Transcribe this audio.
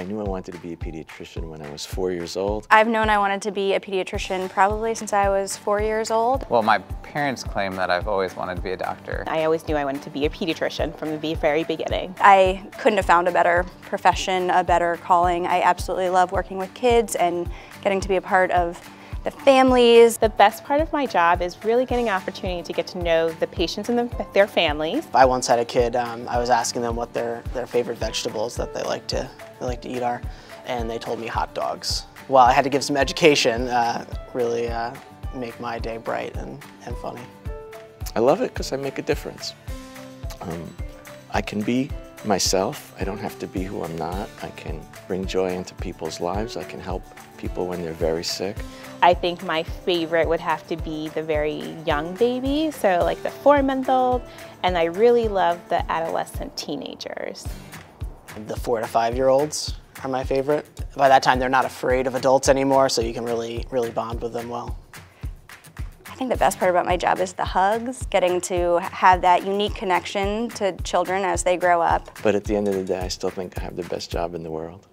I knew I wanted to be a pediatrician when I was four years old. I've known I wanted to be a pediatrician probably since I was four years old. Well, my parents claim that I've always wanted to be a doctor. I always knew I wanted to be a pediatrician from the very beginning. I couldn't have found a better profession, a better calling. I absolutely love working with kids and getting to be a part of the families. The best part of my job is really getting an opportunity to get to know the patients and the, their families. I once had a kid, um, I was asking them what their, their favorite vegetables that they like, to, they like to eat are, and they told me hot dogs. Well, I had to give some education, uh, really uh, make my day bright and, and funny. I love it because I make a difference. Um, I can be myself. I don't have to be who I'm not. I can bring joy into people's lives. I can help people when they're very sick. I think my favorite would have to be the very young baby, so like the four month old, and I really love the adolescent teenagers. The four to five year olds are my favorite. By that time, they're not afraid of adults anymore, so you can really, really bond with them well. I think the best part about my job is the hugs, getting to have that unique connection to children as they grow up. But at the end of the day, I still think I have the best job in the world.